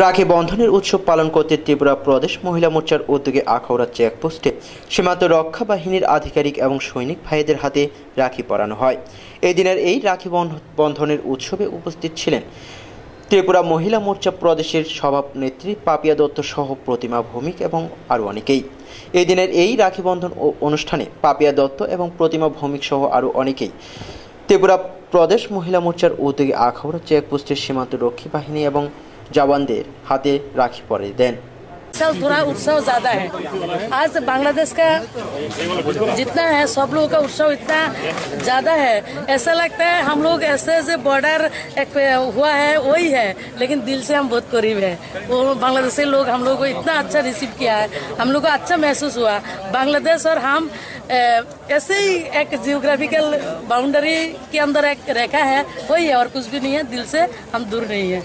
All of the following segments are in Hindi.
রাখি বন্ধনের উৎসব পালন করতে ত্রিপুরা প্রদেশ মহিলা মোর্চার উদ্যোগে আখাউড়া চেকপোস্টে সীমান্ত রক্ষা বাহিনীর আধিকারিক এবং সৈনিক ভাইদের হাতে রাখি পরানো হয়। এই দিনের এই রাখি বন্ধনের উৎসবে উপস্থিত ছিলেন ত্রিপুরা মহিলা মোর্চা প্রদেশের সভানেত্রী পাপিয়া দত্ত সহ প্রতিমা ভৌমিক এবং আরও অনেকেই। এই দিনের এই রাখি বন্ধন অনুষ্ঠানে পাপিয়া দত্ত এবং প্রতিমা ভৌমিক সহ আরও অনেকেই। ত্রিপুরা প্রদেশ মহিলা মোর্চার উদ্যোগে আখাউড়া চেকপোস্টের সীমান্ত রক্ষী বাহিনী এবং জওয়ানদের হাতে রাখি পরে দেন साल थोड़ा उत्सव ज्यादा है आज बांग्लादेश का जितना है सब लोगों का उत्सव इतना ज्यादा है ऐसा लगता है हम लोग ऐसे ऐसे बॉर्डर एक हुआ है वही है लेकिन दिल से हम बहुत करीब है वो बांग्लादेशी लोग हम लोग को इतना अच्छा रिसीव किया है हम लोग को अच्छा महसूस हुआ बांग्लादेश और हम अ, ऐसे ही एक जियोग्राफिकल बाउंड्री के अंदर एक रेखा है वही है और कुछ भी नहीं है दिल से हम दूर नहीं है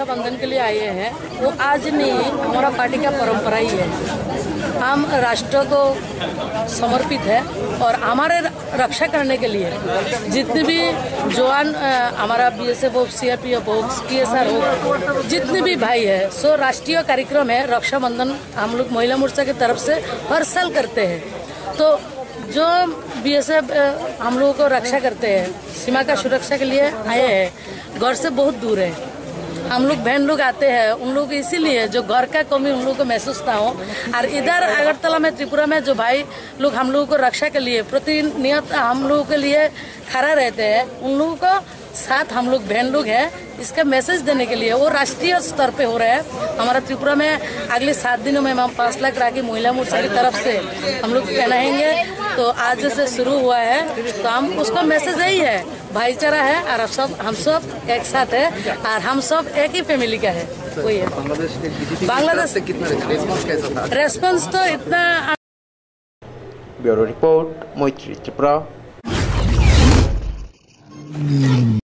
बंधन के लिए आए हैं। वो आज नहीं, हमारा पार्टी का परंपरा ही है। हम राष्ट्र को समर्पित है और हमारे रक्षा करने के लिए जितने भी जवान हमारा बी एस एफ़ हो सी आर पी एफ़ हो पी एस आर हो, जितने भी भाई है, सो राष्ट्रीय कार्यक्रम है रक्षाबंधन हम लोग महिला मोर्चा की तरफ़ से हर साल करते हैं। तो जो बी एस एफ़ हम लोगों को रक्षा करते हैं, सीमा का सुरक्षा के लिए आए हैं, घर से बहुत दूर है। हम लोग बहन लोग आते हैं, उन लोग इसीलिए जो घर का कमी उन लोगों को महसूस ना हो। और इधर अगरतला में, त्रिपुरा में जो भाई लोग हम लोगों को रक्षा के लिए प्रतिनियत हम लोगों के लिए खड़ा रहते हैं, उन लोगों को साथ हम लोग बहन लोग हैं। इसका मैसेज देने के लिए वो राष्ट्रीय स्तर पे हो रहा है। हमारा त्रिपुरा में अगले सात दिनों में हम पाँच लाख राखी महिला मोर्चा की तरफ़ से हम लोग पहनाएँगे। तो आज से शुरू हुआ है तो हम उसका मैसेज यही है भाईचारा है और सब हम सब एक साथ है और हम सब एक ही फैमिली का है। वही है। बांग्लादेश से कितना रेस्पॉन्स तो इतना ब्यूरो रिपोर्ट मोहित त्रिपुरा।